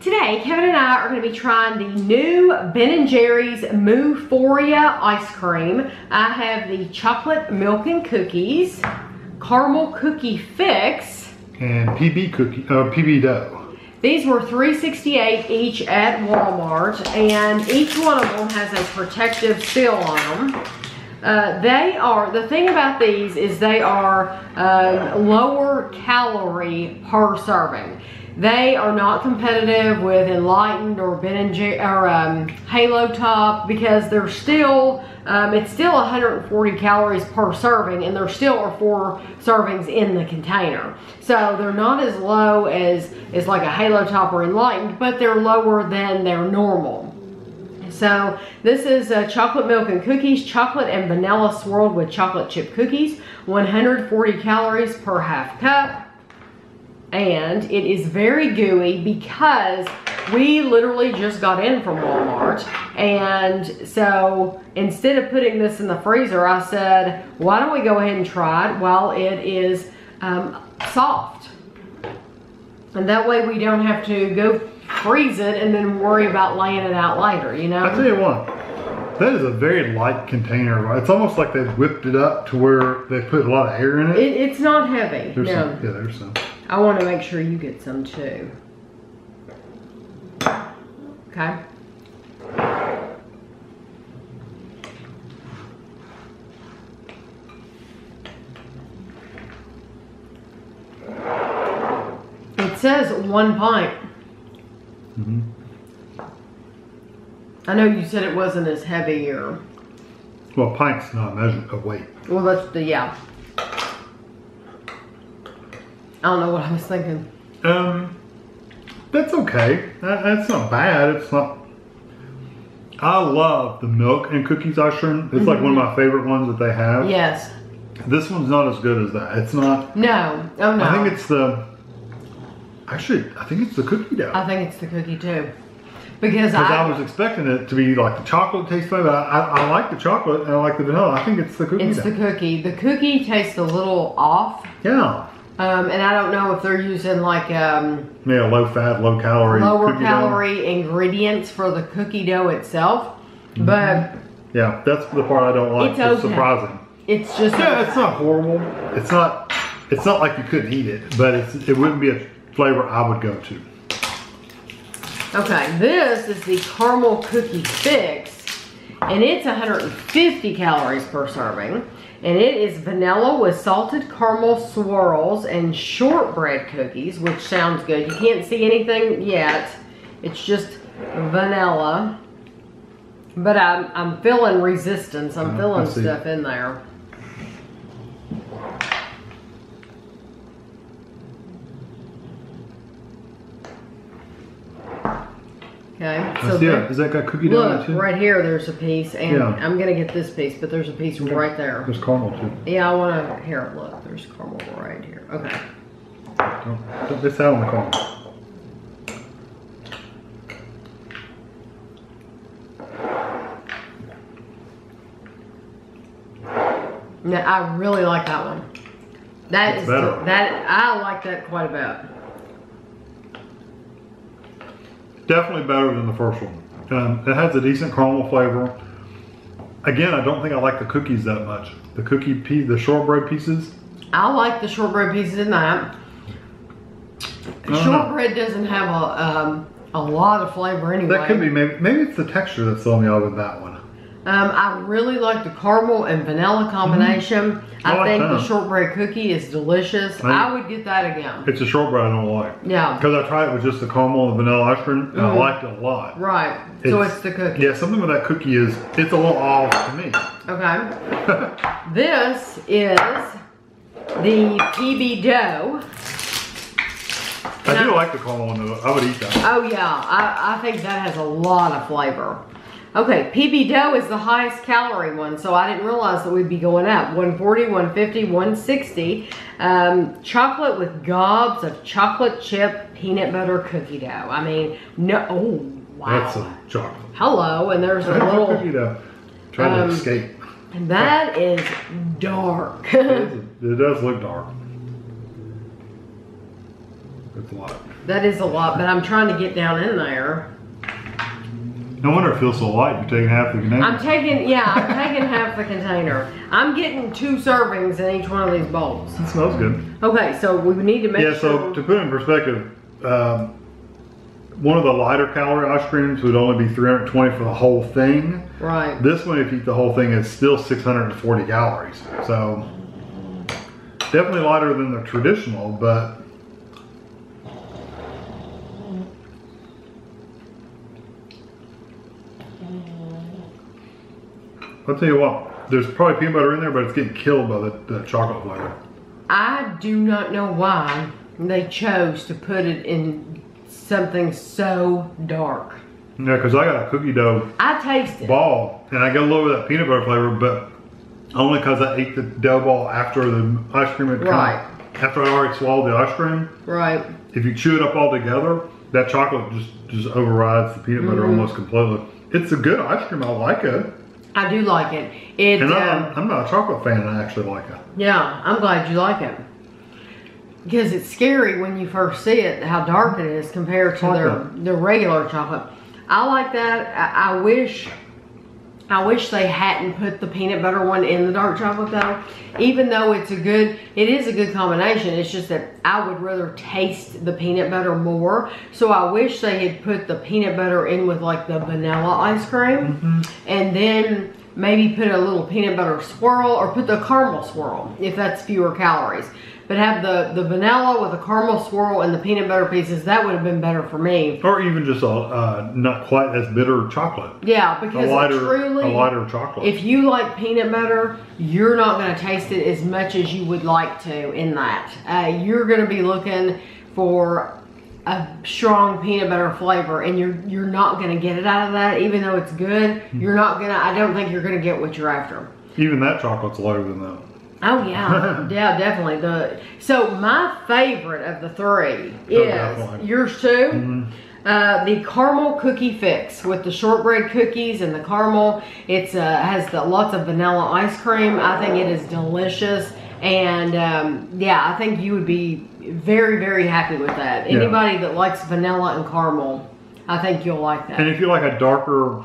Today, Kevin and I are going to be trying the new Ben & Jerry's Moophoria ice cream. I have the chocolate milk and cookies, caramel cookie fix. And PB cookie, uh, PB dough. These were $3.68 each at Walmart, and each one of them has a protective seal on them. Uh, they are, the thing about these is they are um, lower calorie per serving. They are not competitive with Enlightened or Ben Jer or um, Halo Top because they're still, um, it's still 140 calories per serving and there still are four servings in the container. So they're not as low as, as like a Halo Top or Enlightened, but they're lower than their normal. So this is uh, chocolate milk and cookies, chocolate and vanilla swirled with chocolate chip cookies, 140 calories per half cup and it is very gooey because we literally just got in from Walmart and so instead of putting this in the freezer I said why don't we go ahead and try it while it is um, soft and that way we don't have to go freeze it and then worry about laying it out later you know I tell you what that is a very light container. It's almost like they've whipped it up to where they put a lot of air in it. it it's not heavy. There's no. some, yeah, there's some. I want to make sure you get some too. Okay. It says one pint. Mm -hmm. I know you said it wasn't as heavy or. Well, pint's not a measure of weight. Well, that's the, yeah. I don't know what I was thinking. Um, that's okay. That, that's not bad. It's not. I love the milk and cookies ice cream. It's mm -hmm. like one of my favorite ones that they have. Yes. This one's not as good as that. It's not. No. Oh no. I think it's the. Actually, I think it's the cookie dough. I think it's the cookie too. Because I, I, was expecting it to be like the chocolate taste but I, I, I, like the chocolate and I like the vanilla. I think it's the cookie. It's dough. the cookie. The cookie tastes a little off. Yeah. Um, and I don't know if they're using like um, yeah, low fat, low calorie, lower calorie dough. ingredients for the cookie dough itself. But yeah, that's the part I don't like. It's, it's okay. surprising. It's just yeah, okay. it's not horrible. It's not. It's not like you couldn't eat it, but it's it wouldn't be a flavor I would go to. Okay, this is the caramel cookie fix, and it's 150 calories per serving. And it is vanilla with salted caramel swirls and shortbread cookies, which sounds good. You can't see anything yet. It's just vanilla. But I'm, I'm feeling resistance. I'm uh, feeling stuff in there. Okay. So yeah, is that got cookie dough Look, too? right here there's a piece, and Yeah. I'm gonna get this piece, but there's a piece right there. There's caramel too. Yeah, I wanna, here, look, there's caramel right here. Okay. Don't, don't miss out on the caramel. Now, I really like that one. That It's is better. that I like that quite a bit. Definitely better than the first one. Um, it has a decent caramel flavor. Again, I don't think I like the cookies that much. The cookie piece, the shortbread pieces. I like the shortbread pieces in that. know. Shortbread doesn't have a um, a lot of flavor anyway. That could be maybe maybe it's the texture that's throwing me off with that one. Um, I really like the caramel and vanilla combination. Mm, I I, like think that. the shortbread cookie is delicious. I- I would get that again. It's a shortbread I don't like. Yeah. Because I tried it with just the caramel and vanilla ice cream, and I Mhm. liked it a lot. Right. so It's- it's the cookie. Yeah, something with that cookie is it's a little off to me. Okay. This is the PB dough. I do like the caramel. I would eat that. Oh yeah, I, I think that has a lot of flavor. Okay, PB dough is the highest calorie one, so I didn't realize that we'd be going up. 140, 150, 160. Um, chocolate with gobs of chocolate chip peanut butter cookie dough. I mean, no, oh, wow. That's a chocolate. Hello, and there's a little, cookie dough. Try um, to escape. and that is dark. It, is- it does look dark. It's a lot. That is a lot, but I'm trying to get down in there. No wonder it feels so light. You're taking half the container. I'm taking, yeah, I'm taking half the container. I'm getting two servings in each one of these bowls. it smells good. Okay, so we need to make Yeah, sure. so to put it in perspective, um, one of the lighter calorie ice creams would only be 320 for the whole thing. right. This one, if you eat the whole thing, is still 640 calories. So definitely lighter than the traditional, but I'll tell you what, there's probably peanut butter in there, but it's getting killed by the, the chocolate flavor. I do not know why they chose to put it in something so dark. Yeah, because I got a cookie dough I tasted. ball, and I got a little bit of that peanut butter flavor, but only because I ate the dough ball after the ice cream had come. Right. After I already swallowed the ice cream, Right. if you chew it up all together, that chocolate just just overrides the peanut butter Mm-hmm. almost completely. It's a good ice cream. I like it, I do like it. It. and um, I'm, I'm not a chocolate fan. I actually like it. Yeah, I'm glad you like it. Because it's scary when you first see it how dark it is compared to I like their that. their regular chocolate. I like that. I, I wish I wish they hadn't put the peanut butter one in the dark chocolate though. Even though it's a good it is a good combination. It's just that I would rather taste the peanut butter more. So I wish they had put the peanut butter in with like the vanilla ice cream mm-hmm. and then maybe put a little peanut butter swirl or put the caramel swirl if that's fewer calories. But have the, the vanilla with the caramel swirl and the peanut butter pieces, that would have been better for me. Or even just a uh, not quite as bitter chocolate. Yeah, A because lighter, truly, a lighter chocolate. if you like peanut butter, you're not going to taste it as much as you would like to in that. Uh, you're going to be looking for a strong peanut butter flavor, and you're you're not going to get it out of that. Even though it's good, Hmm. you're not gonna. I don't think you're going to get what you're after. even that chocolate's lighter than that. Oh yeah, yeah, definitely. The so my favorite of the three is definitely. yours too. Uh, the caramel cookie fix with the shortbread cookies and the caramel. It's uh, has the lots of vanilla ice cream. I think it is delicious, and um, yeah, I think you would be very very happy with that. Yeah. Anybody that likes vanilla and caramel, I think you'll like that. And if you like a darker,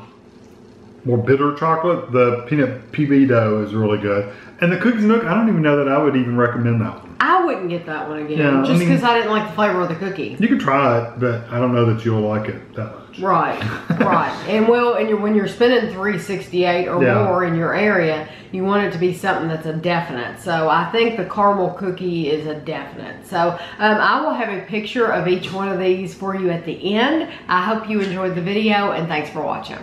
more bitter chocolate, the peanut PB dough is really good. And the cookies and milk, I don't even know that I would even recommend that one. I wouldn't get that one again, Yeah, I just mean- because I didn't like the flavor of the cookie. You can try it, but I don't know that you'll like it that much. Right, right. And well, and you're, when you're spending 368 or Yeah. more in your area, you want it to be something that's a definite. So I think the caramel cookie is a definite. So um, I will have a picture of each one of these for you at the end. I hope you enjoyed the video and thanks for watching.